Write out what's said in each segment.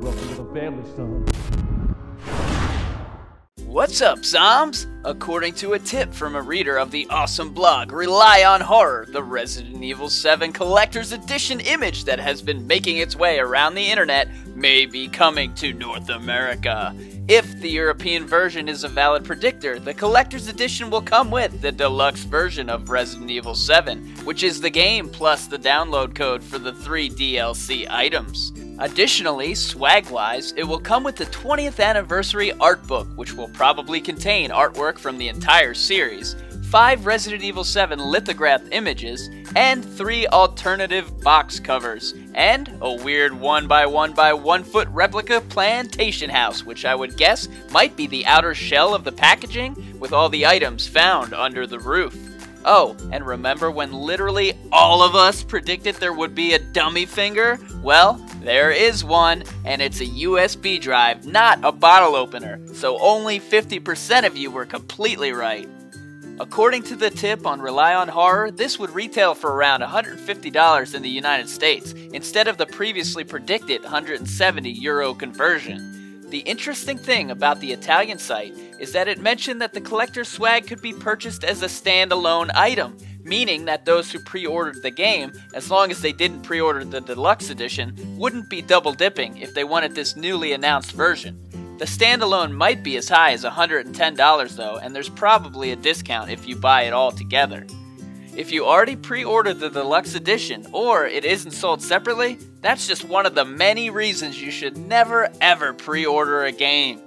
Welcome to the family, son. What's up, Zombs? According to a tip from a reader of the awesome blog Rely on Horror, the Resident Evil 7 Collector's Edition image that has been making its way around the internet may be coming to North America. If the European version is a valid predictor, the Collector's Edition will come with the deluxe version of Resident Evil 7, which is the game plus the download code for the three DLC items. Additionally, swag wise, it will come with the 20th anniversary art book, which will probably contain artwork from the entire series, 5 Resident Evil 7 lithographed images, and 3 alternative box covers, and a weird 1 by 1 by 1 foot replica plantation house, which I would guess might be the outer shell of the packaging with all the items found under the roof. Oh, and remember when literally all of us predicted there would be a dummy finger? Well, there is one, and it's a USB drive, not a bottle opener, so only 50% of you were completely right. According to the tip on Rely on Horror, this would retail for around $150 in the United States, instead of the previously predicted 170 euro conversion. The interesting thing about the Italian site is that it mentioned that the collector's swag could be purchased as a standalone item, meaning that those who pre ordered the game, as long as they didn't pre order the deluxe edition, wouldn't be double dipping if they wanted this newly announced version. The standalone might be as high as $110 though, and there's probably a discount if you buy it all together. If you already pre ordered the deluxe edition or it isn't sold separately, that's just one of the many reasons you should never ever pre order a game.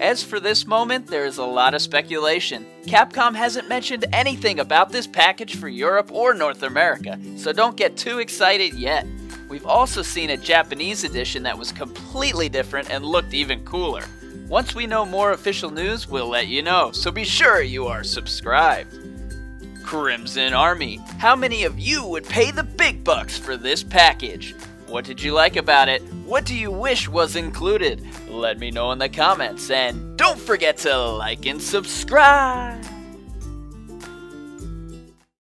As for this moment, there is a lot of speculation. Capcom hasn't mentioned anything about this package for Europe or North America, so don't get too excited yet. We've also seen a Japanese edition that was completely different and looked even cooler. Once we know more official news, we'll let you know, so be sure you are subscribed. Crimson Army. How many of you would pay the big bucks for this package? What did you like about it? What do you wish was included? Let me know in the comments and don't forget to like and subscribe.